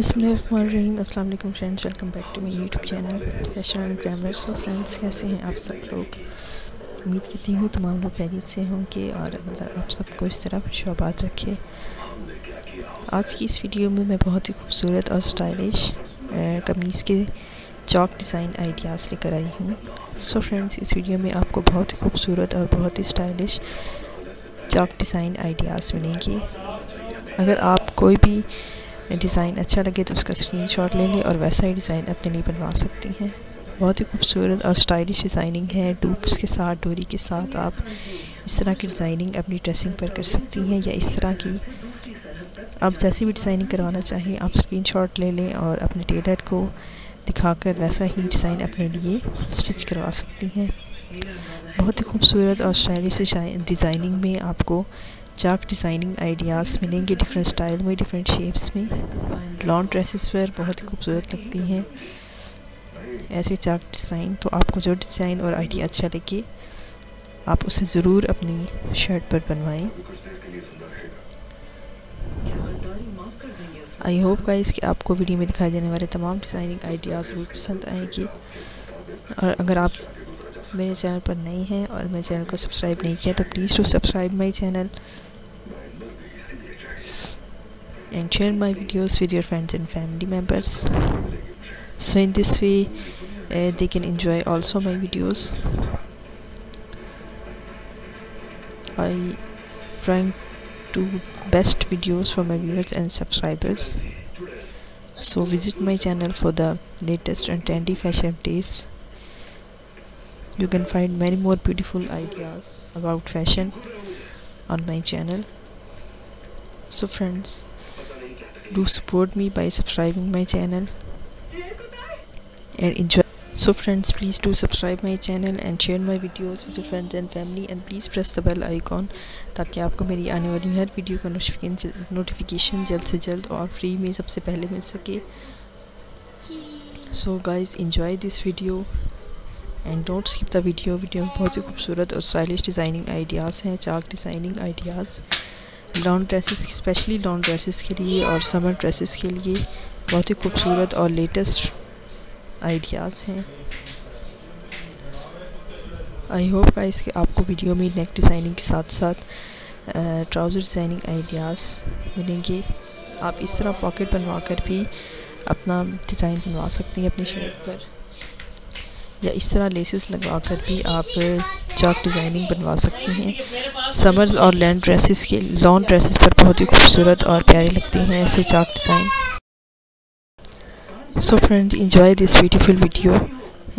बसमीम अल्लाम friends, welcome back to my YouTube channel. Fashion and glamour so friends, कैसे हैं आप सब लोग? उम्मीद करती हूँ तमाम लोग खैरियत से होंगे और अल्लाह आप सबको इस तरह खुशाबाद रखे। आज की इस वीडियो में मैं बहुत ही खूबसूरत और स्टाइलिश कमीज़ के चौक डिज़ाइन आइडियाज़ लेकर आई हूँ। सो फ्रेंड्स, इस वीडियो में आपको बहुत ही खूबसूरत और बहुत ही स्टाइलिश चौक डिज़ाइन आइडियाज़ मिलेंगे। अगर आप कोई भी डिज़ाइन अच्छा लगे तो उसका स्क्रीनशॉट ले लें और वैसा ही डिज़ाइन अपने लिए बनवा सकती हैं। बहुत ही खूबसूरत और स्टाइलिश डिज़ाइनिंग है। डूब्स के साथ, डोरी के साथ आप इस तरह की डिज़ाइनिंग अपनी ड्रेसिंग पर कर सकती हैं या इस तरह की आप जैसी भी डिज़ाइनिंग करवाना चाहें, आप स्क्रीनशॉट ले लें और अपने टेलर को दिखाकर वैसा ही डिज़ाइन अपने लिए स्टिच करवा सकती हैं। बहुत ही खूबसूरत और स्टाइलिश डिज़ाइनिंग में आपको चाक डिज़ाइनिंग आइडियाज़ मिलेंगे डिफरेंट स्टाइल में डिफरेंट शेप्स में। लॉन्ग ड्रेसेस पर बहुत ही खूबसूरत लगती हैं। ऐसे चाक डिज़ाइन तो आपको जो डिज़ाइन और आइडिया अच्छा लगे, आप उसे ज़रूर अपनी शर्ट पर बनवाएँ। आई होप कि आपको वीडियो में दिखाई देने वाले तमाम डिज़ाइनिंग आइडियाज़ ज़रूर पसंद आएँगे। और अगर आप मेरे चैनल पर नए हैं और मेरे चैनल को सब्सक्राइब नहीं किया तो please to subscribe my channel and share my videos with your friends and family members. So in this way uh, they can enjoy also my videos. I trying to best videos for my viewers and subscribers. So visit my channel for the latest and trendy fashion updates. You can find many more beautiful ideas about fashion on my channel. So friends do support me by subscribing my channel and enjoy so friends please do subscribe my channel and share my videos with your friends and family and please press the bell icon ताकि आपको मेरी आने वाली हर video का notification जल्द से जल्द और फ्री में सबसे पहले मिल सके so guys enjoy this video and don't skip the video video में बहुत ही खूबसूरत और स्टाइलिश डिज़ाइनिंग आइडियाज़ हैं चाक designing ideas long dresses specially long dresses के लिए और समर ड्रेसेस के लिए, बहुत ही खूबसूरत और लेटेस्ट आइडियाज़ हैं। आई होप का इसके आपको वीडियो में नेक डिज़ाइनिंग के साथ साथ ट्राउज़र डिज़ाइनिंग आइडियाज़ मिलेंगे। आप इस तरह पॉकेट बनवा कर भी अपना डिज़ाइन बनवा सकते हैं अपनी शर्ट पर। या इस तरह लेसेस लगवा कर भी आप चौक डिज़ाइनिंग बनवा सकते हैं। समर्स और लैंड ड्रेसेस के लॉन्ग ड्रेसेस पर बहुत ही खूबसूरत और प्यारे लगते हैं ऐसे चौक design so friends enjoy this beautiful video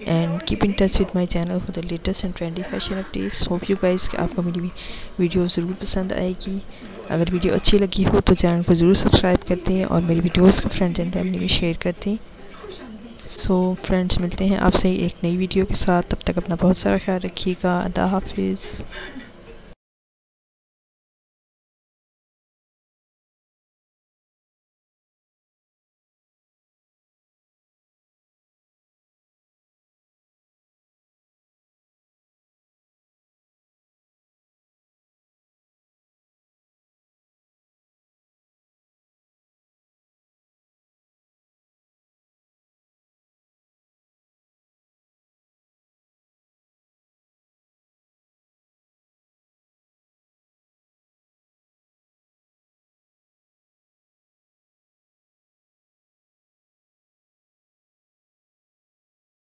and keep in touch with my channel for the latest and trendy fashion updates hope you guys कि आपको मेरी वीडियो ज़रूर पसंद आएगी। अगर वीडियो अच्छी लगी हो तो चैनल को ज़रूर सब्सक्राइब कर दें और मेरी वीडियोज़ को फ्रेंड्स एंड फैमिली में शेयर कर दें सो फ्रेंड्स मिलते हैं आपसे एक नई वीडियो के साथ। तब तक अपना बहुत सारा ख्याल रखिएगा। अदा हाफिज़।